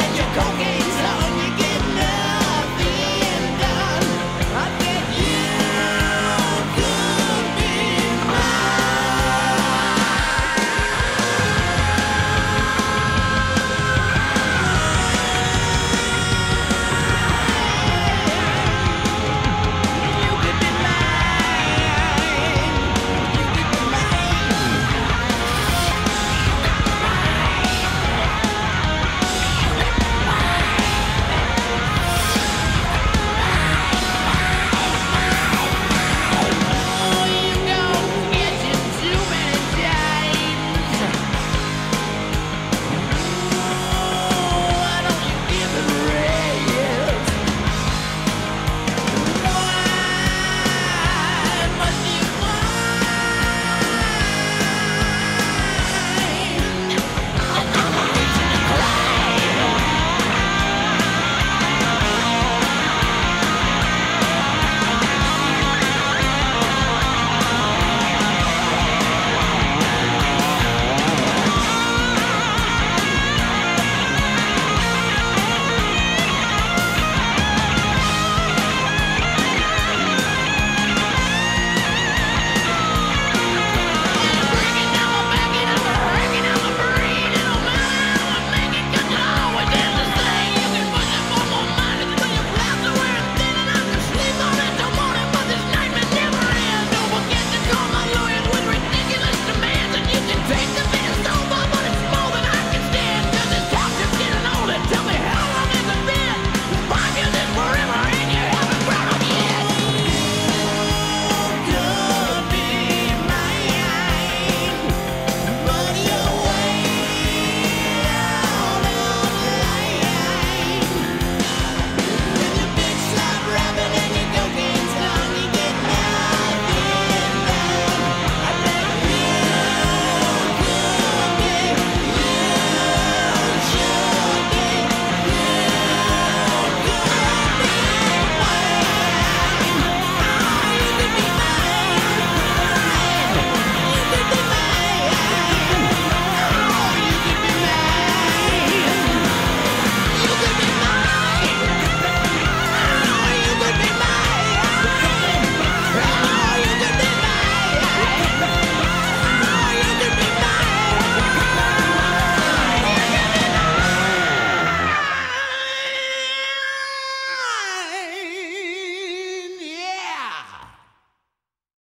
and your cocaine.